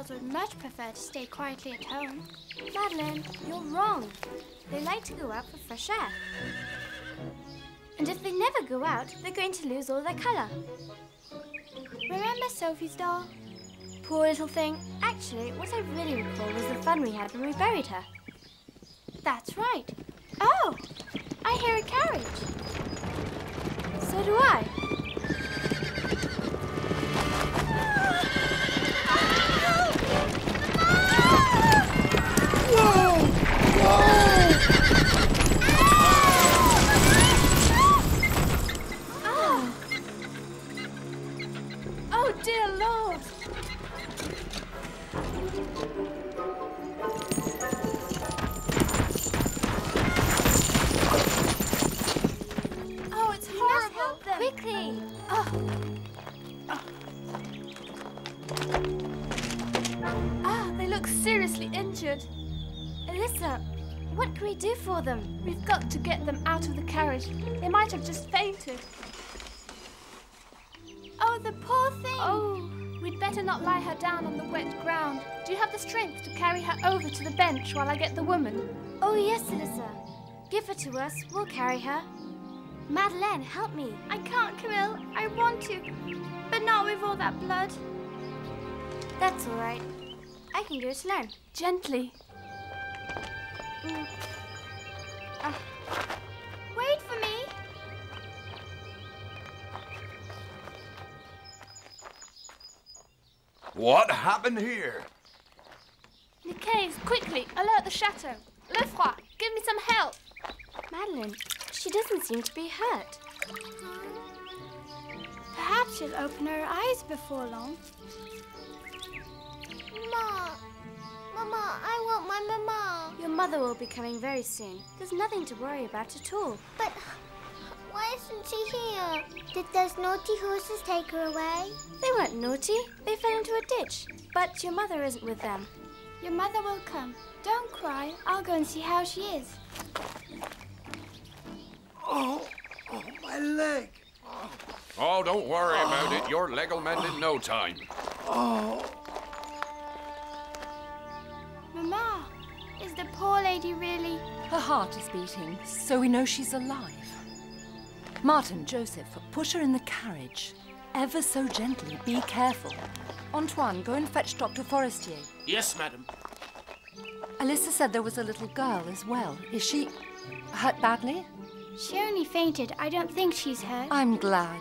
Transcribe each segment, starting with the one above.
girls would much prefer to stay quietly at home. Madeleine, you're wrong. They like to go out for fresh air. And if they never go out, they're going to lose all their colour. Remember Sophie's doll? Poor little thing. Actually, what I really recall was the fun we had when we buried her. That's right. Oh, I hear a carriage. So do I. Oh, the poor thing. Oh, We'd better not lie her down on the wet ground. Do you have the strength to carry her over to the bench while I get the woman? oh yes, Alyssa. Give her to us. We'll carry her. Madeleine, help me. I can't, Camille. I want to, but not with all that blood. That's all right. I can do it alone. Gently. Ah. What happened here? Nicaise, quickly, alert the chateau. Lefroy, give me some help. Madeleine, she doesn't seem to be hurt. Perhaps she'll open her eyes before long. Mama, Mama, I want my mama. Your mother will be coming very soon. There's nothing to worry about at all. But why isn't she here? Did those naughty horses take her away? They weren't naughty. They fell into a ditch. But your mother isn't with them. Your mother will come. Don't cry. I'll go and see how she is. Oh, oh, my leg. Oh, don't worry about it. Your leg will mend in no time. Oh. Mama, is the poor lady really? Her heart is beating, so we know she's alive. Martin, Joseph, push her in the carriage. Ever so gently, be careful. Antoine, go and fetch Dr. Forestier. Yes, madam. Alyssa said there was a little girl as well. Is she hurt badly? She only fainted. I don't think she's hurt. I'm glad.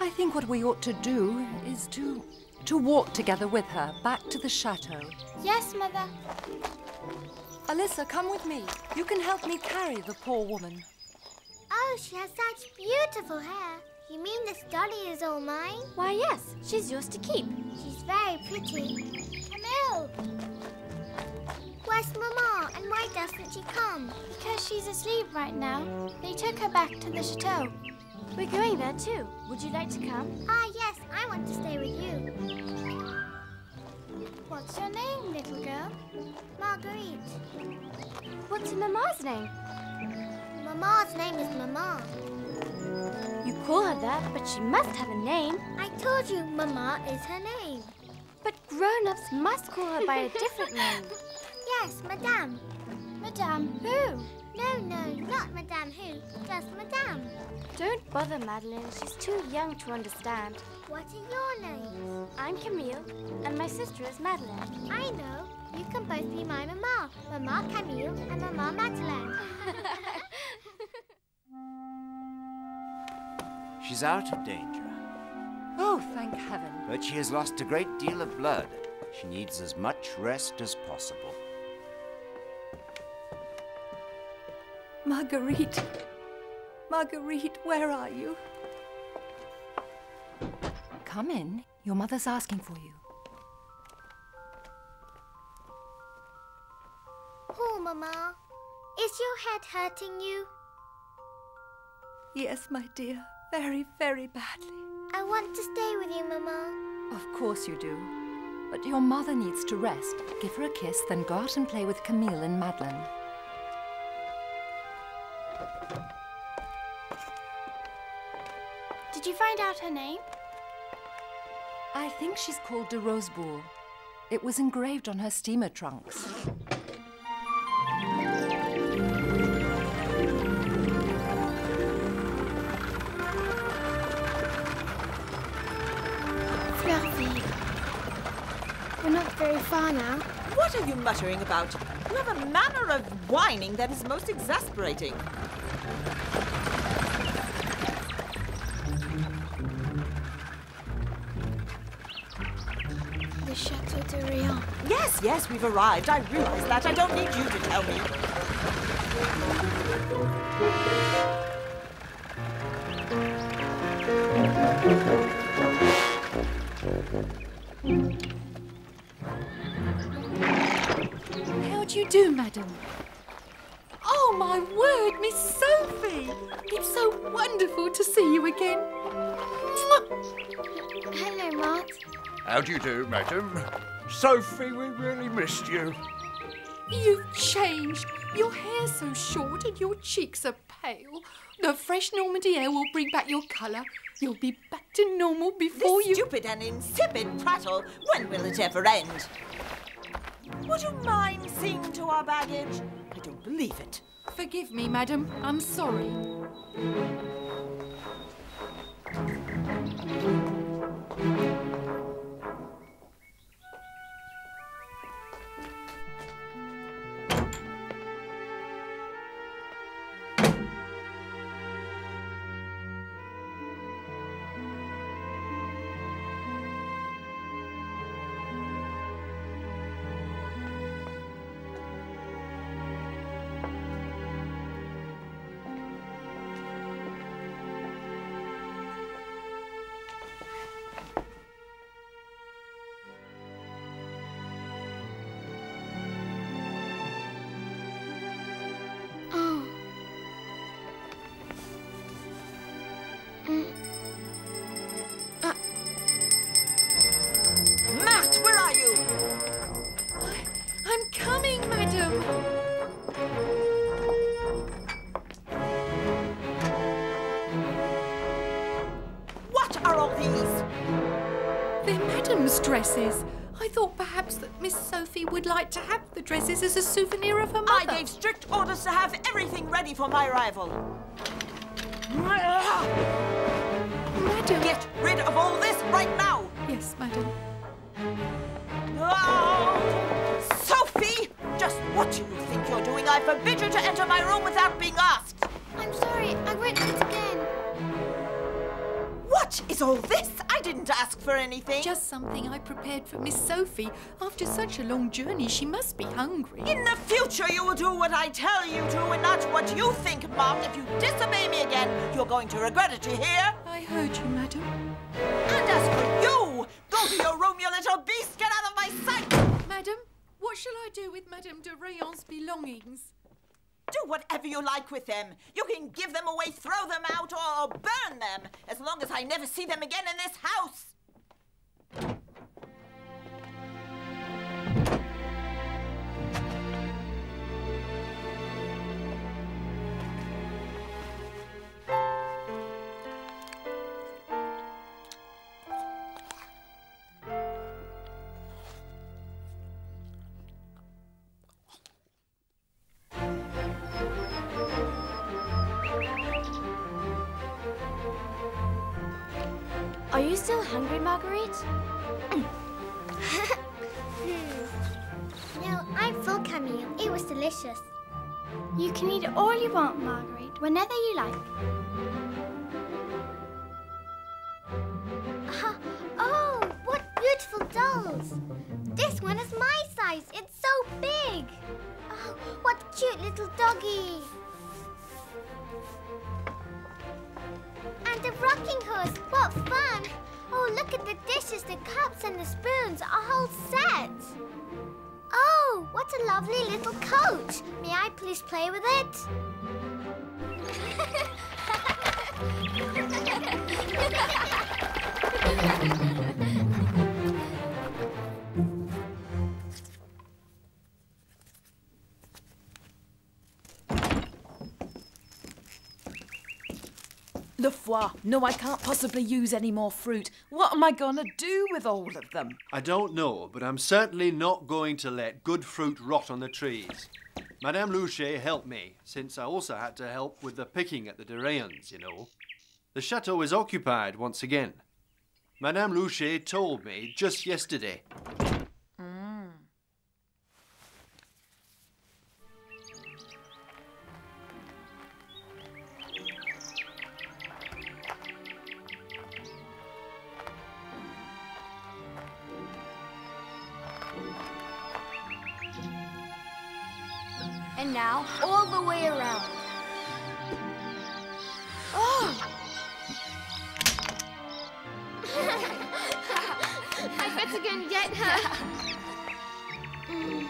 I think what we ought to do is to to walk together with her back to the chateau. Yes, Mother. Alyssa, come with me. You can help me carry the poor woman. Oh, she has such beautiful hair. You mean this dolly is all mine? Why, yes, she's yours to keep. She's very pretty. Camille, Where's Mama and why doesn't she come? because she's asleep right now, they took her back to the chateau. We're going there too. Would you like to come? Ah, yes, I want to stay with you. What's your name, little girl? Marguerite. What's your Mama's name? Mama's name is Mama. You call her that, but she must have a name. I told you Mama is her name. But grown-ups must call her by a different name. Yes, Madame. Madame who? No, no, not Madame who, just Madame. Don't bother Madeleine. She's too young to understand. What are your names? I'm Camille, and my sister is Madeleine. I know. You can both be my Mama. Mama Camille and Mama Madeleine. She's out of danger, Oh, thank heaven. but she has lost a great deal of blood. She needs as much rest as possible. Marguerite. Marguerite, where are you? Come in. Your mother's asking for you. Poor Mama. Is your head hurting you? Yes, my dear. Very, very badly. I want to stay with you, Mama. Of course you do. But your mother needs to rest. Give her a kiss, then go out and play with Camille and Madeleine. Did you find out her name? I think she's called de Rosbourg. It was engraved on her steamer trunks. Fluffy. We're not very far now. What are you muttering about? You have a manner of whining that is most exasperating. The Chateau de Réan. Yes, yes, we've arrived. I realize that. I don't need you to tell me. You do, madam? Oh, my word, Miss Sophie! It's so wonderful to see you again. Hello, Marthe. How do you do, madam? Sophie, we really missed you. You've changed. Your hair's so short and your cheeks are pale. The fresh Normandy air will bring back your colour. You'll be back to normal before This you. stupid and insipid prattle. When will it ever end? Would you mind seeing to our baggage? I don't believe it. Forgive me, madam. I'm sorry. Dresses. I thought perhaps that Miss Sophie would like to have the dresses as a souvenir of her mother. I gave strict orders to have everything ready for my arrival. Madam. Get rid of all this right now! Yes, madam. Oh, Sophie! Just what do you think you're doing? I forbid you to enter my room without being asked! I'm sorry. I won't do it again. What is all this? I didn't ask for anything. Just something I prepared for Miss Sophie. After such a long journey, she must be hungry. In the future, you will do what I tell you to and not what you think, Mom. If you disobey me again, you're going to regret it, you hear? I heard you, madam. And as for you, go to your room, you little beast! Get out of my sight! Madam, what shall I do with Madame de Réan's belongings? Do whatever you like with them. You can give them away, throw them out, or burn them, as long as I never see them again in this house. Like. Ah, oh, what beautiful dolls. This one is my size. It's so big. Oh, what cute little doggy. And the rocking horse. What fun. Oh, look at the dishes, the cups, and the spoons. A whole set. Oh, what a lovely little coach. May I please play with it? Le Foy, no, I can't possibly use any more fruit. What am I going to do with all of them? I don't know, but I'm certainly not going to let good fruit rot on the trees. Madame Louchet helped me, since I also had to help with the picking at the de Réans, you know. The chateau is occupied once again. Madame Louchet told me just yesterday. I better go and get her. Mm.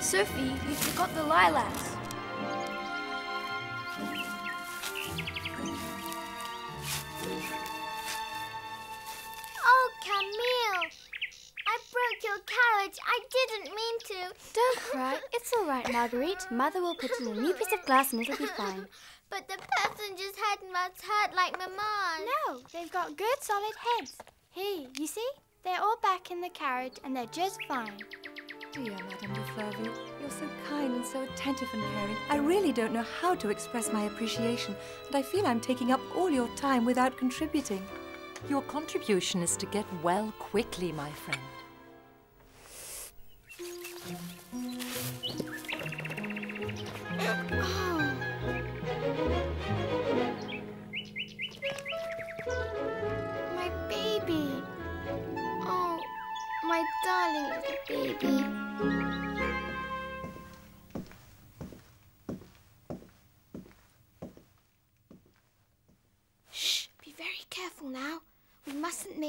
Sophie, you forgot the lilacs. Mother will put in a new piece of glass and it'll be fine. But the passenger's head must hurt like Mama's. No, they've got good solid heads. Here, you see? They're all back in the carriage and they're just fine. Dear Madame de Fleurville, you're so kind and so attentive and caring. I really don't know how to express my appreciation, and I feel I'm taking up all your time without contributing. Your contribution is to get well quickly, my friend.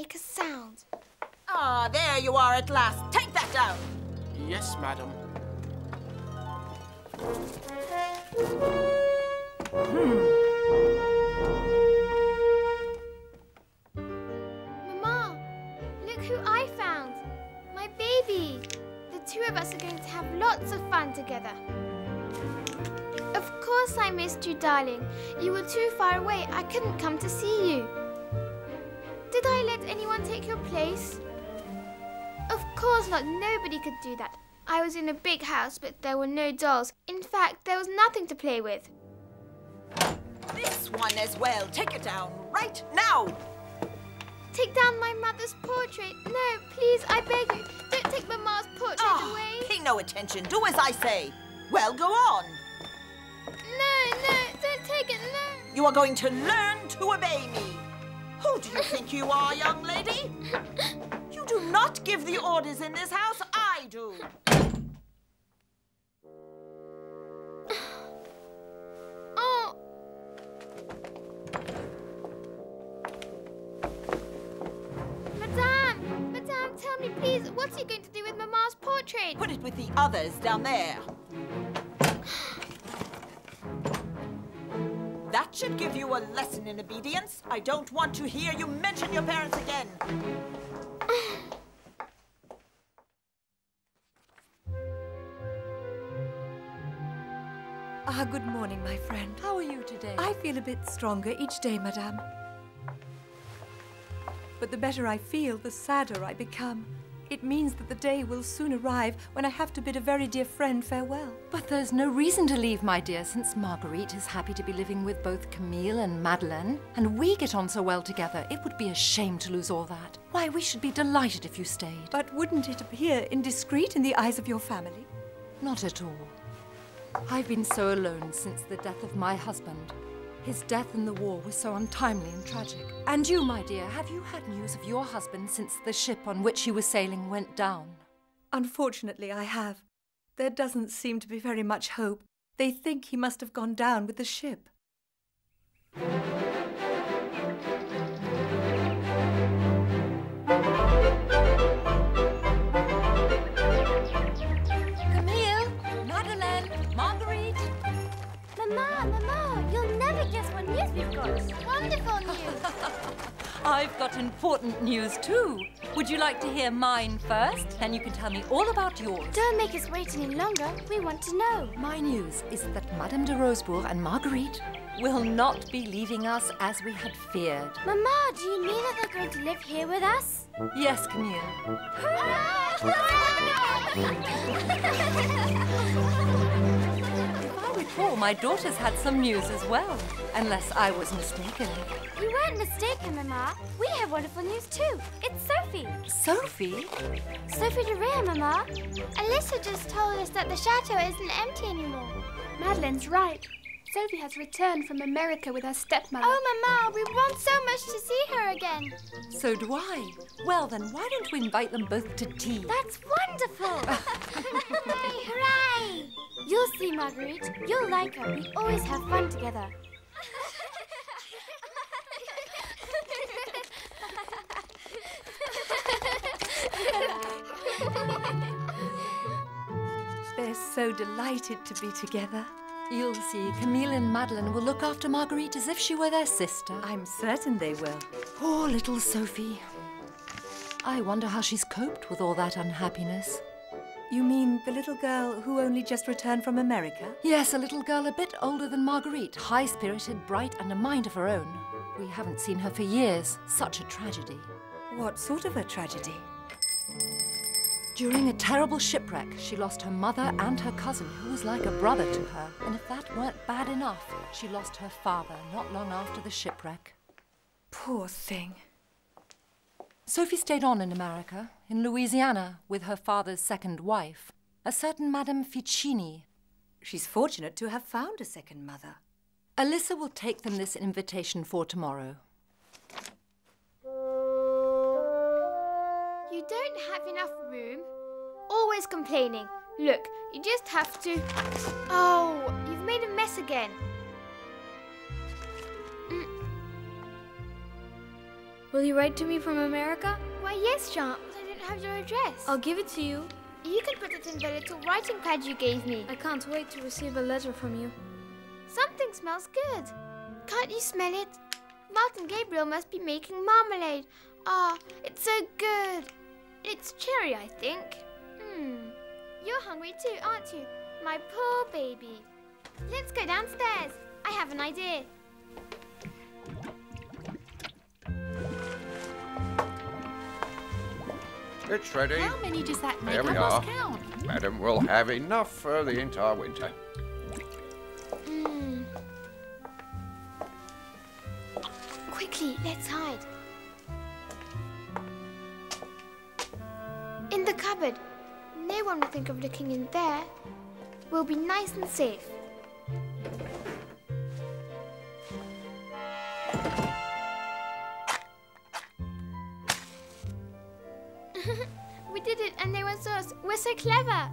Make a sound. Ah, there you are at last. Take that down. Yes, madam. Mama, look who I found. My baby. The two of us are going to have lots of fun together. Of course I missed you, darling. You were too far away. I couldn't come to see you. Did I let anyone take your place? Of course not. Nobody could do that. I was in a big house, but there were no dolls. In fact, there was nothing to play with. This one as well. Take it down right now. Take down my mother's portrait. No, please, I beg you. Don't take Mama's portrait Ah, away. Pay no attention. Do as I say. Well, go on. No, no, don't take it, no. You are going to learn to obey me. Who do you think you are, young lady? You do not give the orders in this house. I do. Oh, Madame, Madame, tell me, please, what's he going to do with Mama's portrait? Put it with the others down there. That should give you a lesson in obedience. I don't want to hear you mention your parents again. Ah, good morning, my friend. How are you today? I feel a bit stronger each day, madame. But the better I feel, the sadder I become. It means that the day will soon arrive when I have to bid a very dear friend farewell. But there's no reason to leave, my dear, since Marguerite is happy to be living with both Camille and Madeleine, and we get on so well together. It would be a shame to lose all that. Why, we should be delighted if you stayed. But wouldn't it appear indiscreet in the eyes of your family? Not at all. I've been so alone since the death of my husband. His death in the war was so untimely and tragic. And you, my dear, have you had news of your husband since the ship on which he was sailing went down? Unfortunately, I have. There doesn't seem to be very much hope. They think he must have gone down with the ship. Mama, Mama, you'll never guess what news we've got. Wonderful news. I've got important news too. Would you like to hear mine first? Then you can tell me all about yours. Don't make us wait any longer. We want to know. My news is that Madame de Rosbourg and Marguerite will not be leaving us as we had feared. Mama, do you mean that they're going to live here with us? Yes, Camille. Hooray! Ah! recall, my daughters had some news as well, unless I was mistaken. You weren't mistaken, Mama. We have wonderful news too. It's Sophie. Sophie? Sophie de Réan, Mama. Alyssa just told us that the chateau isn't empty anymore. Madeleine's right. Sophie has returned from America with her stepmother. Oh, Mama, we want so much to see her again. So do I. Well, then, why don't we invite them both to tea? That's wonderful! Hooray! You'll see, Marguerite. You'll like her. We always have fun together. They're so delighted to be together. You'll see, Camille and Madeleine will look after Marguerite as if she were their sister. I'm certain they will. Poor little Sophie. I wonder how she's coped with all that unhappiness. You mean the little girl who only just returned from America? Yes, a little girl a bit older than Marguerite, high spirited, bright, and a mind of her own. We haven't seen her for years. Such a tragedy. What sort of a tragedy? During a terrible shipwreck, she lost her mother and her cousin, who was like a brother to her. And if that weren't bad enough, she lost her father not long after the shipwreck. Poor thing. Sophie stayed on in America, in Louisiana, with her father's second wife, a certain Madame Fichini. She's fortunate to have found a second mother. Alyssa will take them this invitation for tomorrow. Have enough room. Always complaining. Look, you just have to. Oh, you've made a mess again. Mm. Will you write to me from America? Why, yes, Jean, but I don't have your address. I'll give it to you. You can put it in the little writing pad you gave me. I can't wait to receive a letter from you. Something smells good. Can't you smell it? Martin Gabriel must be making marmalade. Ah, it's so good. It's cherry, I think. Hmm. You're hungry too, aren't you? My poor baby. Let's go downstairs. I have an idea. It's ready. How many does that make? There we I are. lost count. Madam will have enough for the entire winter. Cupboard. No one will think of looking in there. We'll be nice and safe. we did it and no one saw us. We're so clever.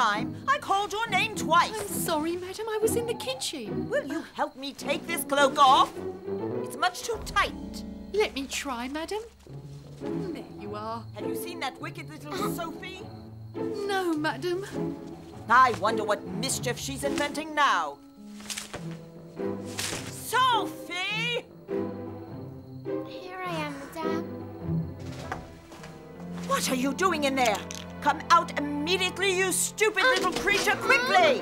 Time. I called your name twice. I'm sorry, madam. I was in the kitchen. Will you help me take this cloak off? It's much too tight. Let me try, madam. There you are. Have you seen that wicked little ah. Sophie? No, madam. I wonder what mischief she's inventing now. Sophie! Here I am, madam. What are you doing in there? Come out immediately, you stupid little creature, quickly!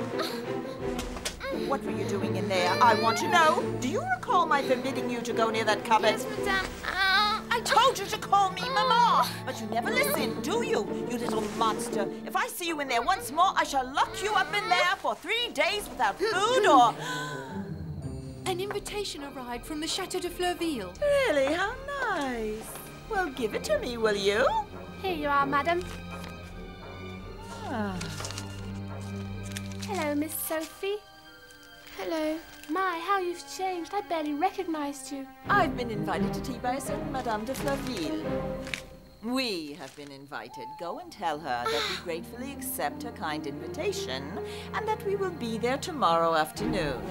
What were you doing in there? I want to know. Do you recall my forbidding you to go near that cupboard? Yes, madame. Ah. I told you to call me Mama, but you never listen, do you, you little monster? If I see you in there once more, I shall lock you up in there for three days without food or... An invitation arrived from the Chateau de Fleurville. Really? How nice. Well, give it to me, will you? Here you are, madam. Ah. Hello, Miss Sophie. Hello. My, how you've changed. I barely recognized you. I've been invited to tea by a certain Madame de Fleurville. We have been invited. Go and tell her that we gratefully accept her kind invitation and that we will be there tomorrow afternoon.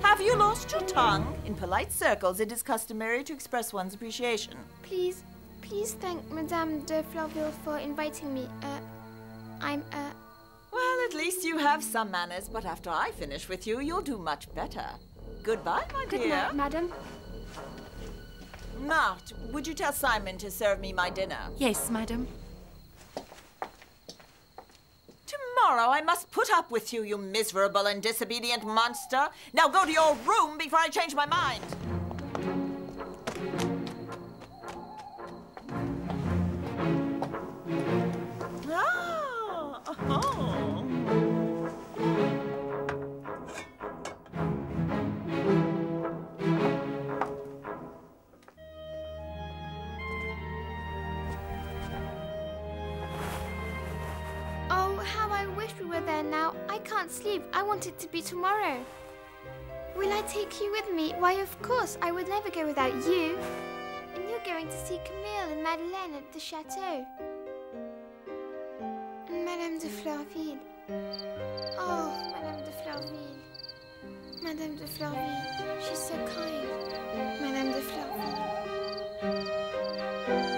Have you lost your tongue? In polite circles, it is customary to express one's appreciation. Please, please thank Madame de Fleurville for inviting me. Uh, I'm, uh... Well, at least you have some manners, but after I finish with you, you'll do much better. Goodbye, my Good dear. night, madam. Marthe, would you tell Simon to serve me my dinner? Yes, madam. Tomorrow I must put up with you, you miserable and disobedient monster. Now go to your room before I change my mind. there now. I can't sleep. I want it to be tomorrow. Will I take you with me? Why, of course. I would never go without you. And you're going to see Camille and Madeleine at the chateau. And Madame de Fleurville. Oh, Madame de Fleurville. Madame de Fleurville. She's so kind. Madame de Fleurville.